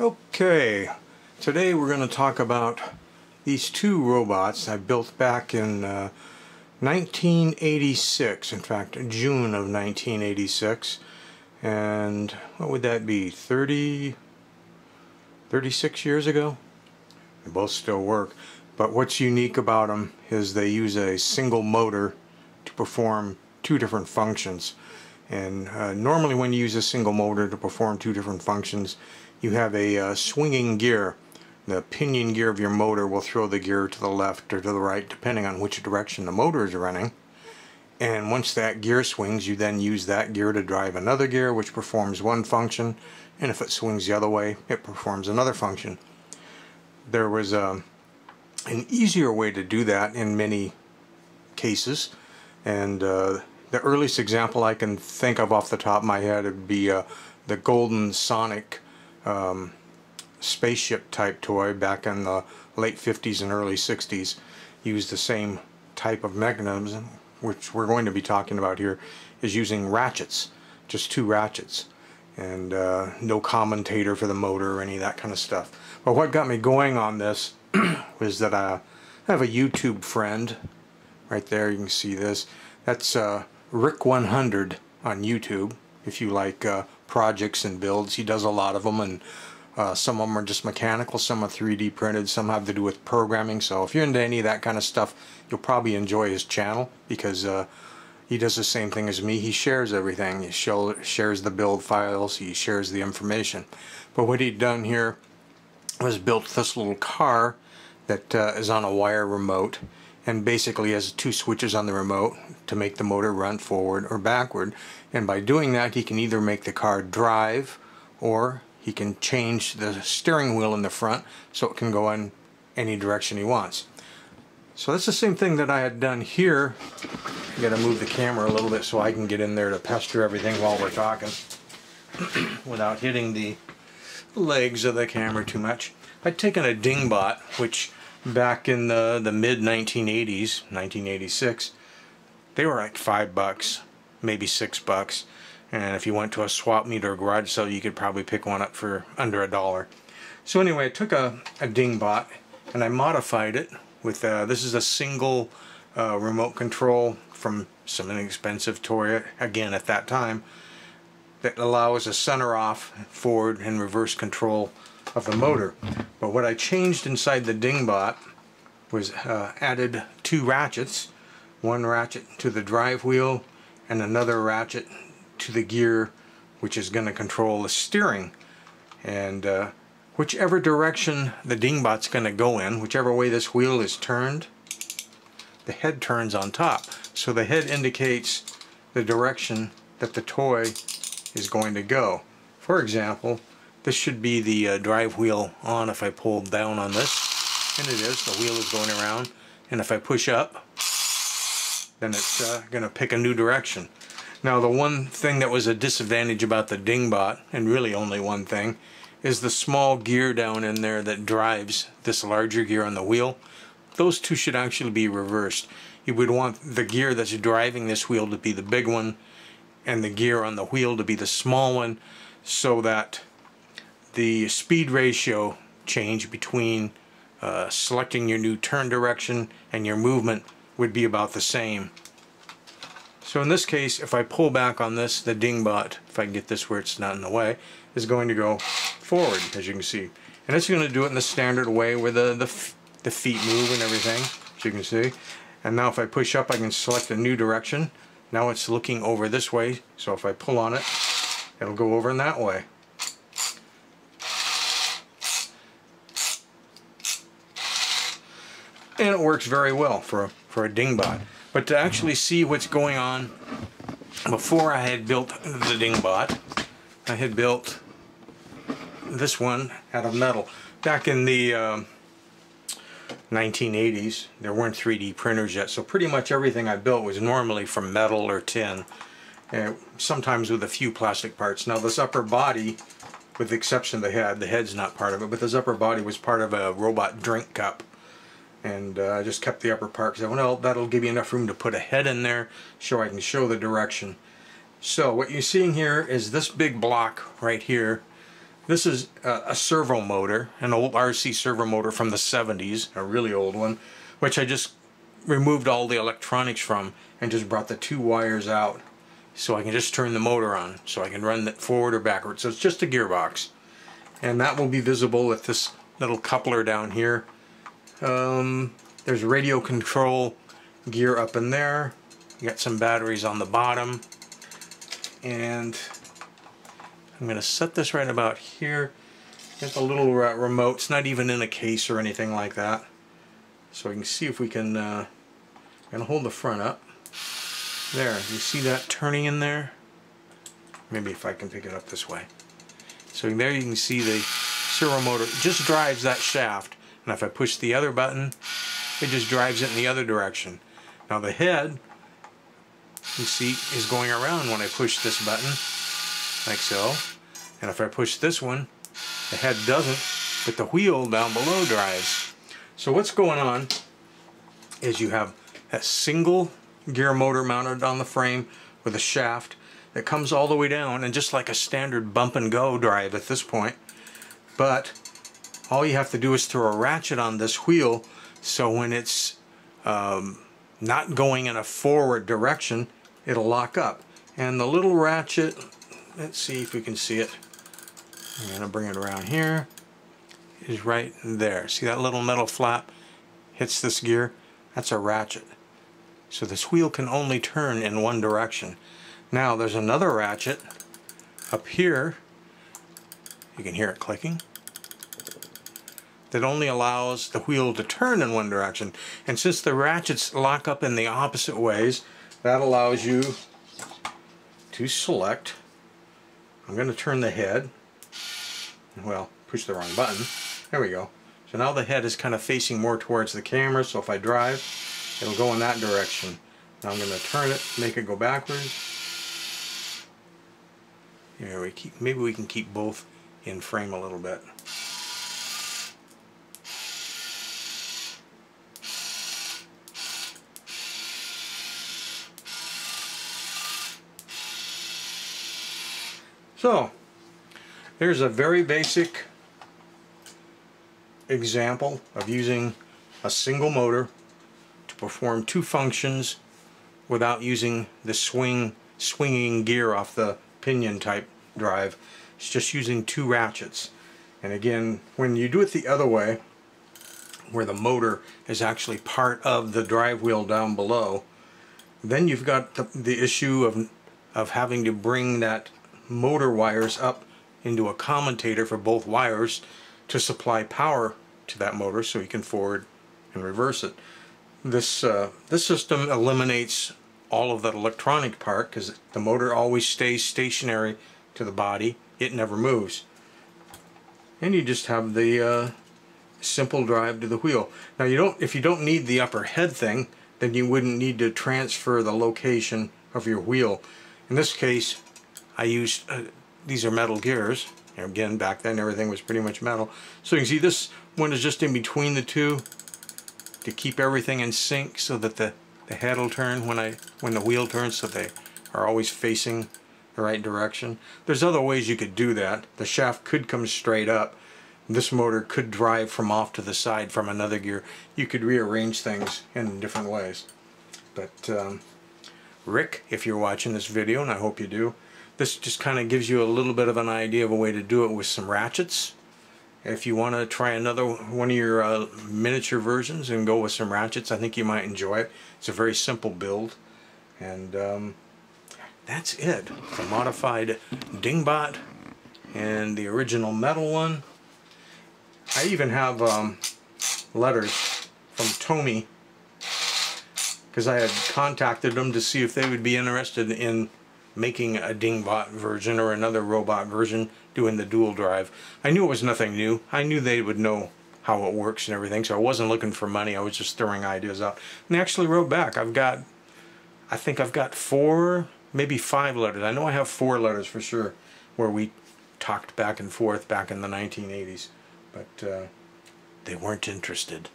Okay, today we're going to talk about these two robots I built back in uh, 1986, in fact June of 1986 and what would that be 30 36 years ago? They both still work but what's unique about them is they use a single motor to perform two different functions. And uh, normally when you use a single motor to perform two different functions you have a uh, swinging gear. The pinion gear of your motor will throw the gear to the left or to the right depending on which direction the motor is running. And once that gear swings, you then use that gear to drive another gear which performs one function. And if it swings the other way, it performs another function. There was a, um, an easier way to do that in many cases. And uh, the earliest example I can think of off the top of my head would be uh, the Golden Sonic um, spaceship type toy back in the late 50s and early 60s used the same type of mechanism which we're going to be talking about here is using ratchets just two ratchets and uh, no commutator for the motor or any of that kind of stuff. But what got me going on this was that I have a YouTube friend right there you can see this. That's uh, Rick 100 on YouTube if you like uh, projects and builds. He does a lot of them, and uh, some of them are just mechanical, some are 3D printed, some have to do with programming. So if you're into any of that kind of stuff, you'll probably enjoy his channel because uh, he does the same thing as me. He shares everything. He show, shares the build files. He shares the information. But what he'd done here was built this little car that uh, is on a wire remote and basically has two switches on the remote to make the motor run forward or backward and by doing that he can either make the car drive or he can change the steering wheel in the front so it can go in any direction he wants. So that's the same thing that I had done here. I gotta move the camera a little bit so I can get in there to pester everything while we're talking without hitting the legs of the camera too much. I'd taken a Dingbot, which back in the, the mid 1980s, 1986, they were like five bucks, maybe six bucks. And if you went to a swap meet or garage sale, you could probably pick one up for under a dollar. So anyway, I took a, a Dingbot and I modified it with, uh, this is a single uh, remote control from some inexpensive toy, again at that time, that allows a center off, forward and reverse control of the motor. But what I changed inside the Dingbot was uh, added two ratchets, one ratchet to the drive wheel and another ratchet to the gear which is going to control the steering. And uh, whichever direction the Dingbot's going to go in, whichever way this wheel is turned, the head turns on top. So the head indicates the direction that the toy is going to go. For example, this should be the uh, drive wheel on if I pull down on this. And it is. The wheel is going around. And if I push up, then it's uh, going to pick a new direction. Now the one thing that was a disadvantage about the Dingbot, and really only one thing, is the small gear down in there that drives this larger gear on the wheel. Those two should actually be reversed. You would want the gear that's driving this wheel to be the big one and the gear on the wheel to be the small one so that the speed ratio change between uh, selecting your new turn direction and your movement would be about the same. So in this case, if I pull back on this, the dingbot, if I can get this where it's not in the way, is going to go forward, as you can see. And it's going to do it in the standard way where the, the, the feet move and everything, as you can see. And now if I push up, I can select a new direction. Now it's looking over this way, so if I pull on it, it'll go over in that way. and it works very well for a, for a dingbot. But to actually see what's going on, before I had built the dingbot, I had built this one out of metal. Back in the um, 1980s, there weren't 3D printers yet, so pretty much everything I built was normally from metal or tin, and sometimes with a few plastic parts. Now this upper body, with the exception of the head, the head's not part of it, but this upper body was part of a robot drink cup and uh, I just kept the upper part because I went, well, that'll give you enough room to put a head in there so I can show the direction. So what you're seeing here is this big block right here This is a, a servo motor, an old RC servo motor from the 70s, a really old one, which I just removed all the electronics from and just brought the two wires out so I can just turn the motor on so I can run it forward or backward. So it's just a gearbox. And that will be visible with this little coupler down here. Um, there's radio control gear up in there. You got some batteries on the bottom. And I'm going to set this right about here. Got the little remote. It's not even in a case or anything like that. So we can see if we can, uh, going to hold the front up. There, you see that turning in there? Maybe if I can pick it up this way. So there you can see the servo motor just drives that shaft. And if I push the other button, it just drives it in the other direction. Now the head, you see, is going around when I push this button, like so. And if I push this one, the head doesn't, but the wheel down below drives. So what's going on is you have a single gear motor mounted on the frame with a shaft that comes all the way down and just like a standard bump and go drive at this point. But all you have to do is throw a ratchet on this wheel so when it's um, not going in a forward direction it'll lock up and the little ratchet let's see if we can see it. I'm going to bring it around here. Is right there. See that little metal flap hits this gear? That's a ratchet. So this wheel can only turn in one direction. Now there's another ratchet up here. You can hear it clicking. That only allows the wheel to turn in one direction. And since the ratchets lock up in the opposite ways, that allows you to select, I'm going to turn the head, well, push the wrong button, there we go. So now the head is kind of facing more towards the camera, so if I drive, it'll go in that direction. Now I'm going to turn it, make it go backwards. Here we keep, maybe we can keep both in frame a little bit. So, there's a very basic example of using a single motor to perform two functions without using the swing swinging gear off the pinion type drive. It's just using two ratchets. And again, when you do it the other way, where the motor is actually part of the drive wheel down below, then you've got the, the issue of, of having to bring that motor wires up into a commutator for both wires to supply power to that motor so you can forward and reverse it. This, uh, this system eliminates all of that electronic part because the motor always stays stationary to the body. It never moves. And you just have the uh, simple drive to the wheel. Now you don't, if you don't need the upper head thing, then you wouldn't need to transfer the location of your wheel. In this case, I used, uh, these are metal gears. Again, back then everything was pretty much metal. So you can see this one is just in between the two to keep everything in sync so that the, the head will turn when, I, when the wheel turns so they are always facing the right direction. There's other ways you could do that. The shaft could come straight up. This motor could drive from off to the side from another gear. You could rearrange things in different ways. But um, Rick, if you're watching this video, and I hope you do, this just kind of gives you a little bit of an idea of a way to do it with some ratchets. If you want to try another one of your uh, miniature versions and go with some ratchets, I think you might enjoy it. It's a very simple build. And um, that's it. The modified Dingbot and the original metal one. I even have um, letters from Tomy because I had contacted them to see if they would be interested in making a Dingbot version or another robot version doing the dual drive. I knew it was nothing new. I knew they would know how it works and everything, so I wasn't looking for money. I was just throwing ideas out. And they actually wrote back. I've got, I think I've got four, maybe five letters. I know I have four letters for sure where we talked back and forth back in the 1980s. But uh, they weren't interested.